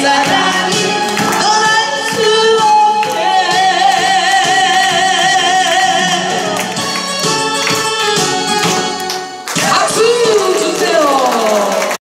Sarah.